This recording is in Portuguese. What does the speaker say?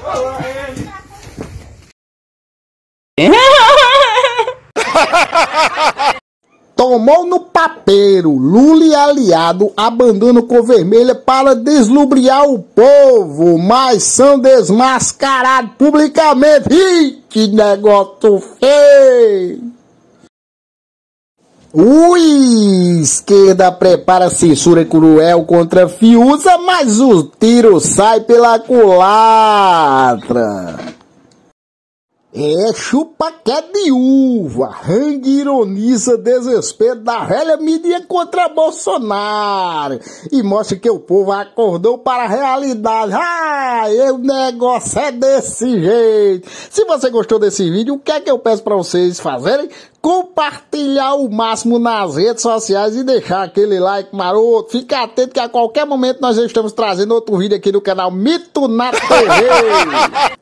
Tomou no papeiro, Lula e aliado abandonam cor vermelha para deslubriar o povo, mas são desmascarados publicamente. Ih, que negócio feio! Ui, esquerda prepara censura cruel contra Fiuza, mas o tiro sai pela culatra. É chupa que é de uva, rangue ironiza desespero da velha mídia contra Bolsonaro e mostra que o povo acordou para a realidade. Ah, o negócio é desse jeito. Se você gostou desse vídeo, o que é que eu peço para vocês fazerem? Compartilhar o máximo nas redes sociais e deixar aquele like maroto. Fica atento que a qualquer momento nós estamos trazendo outro vídeo aqui no canal Mito na TV.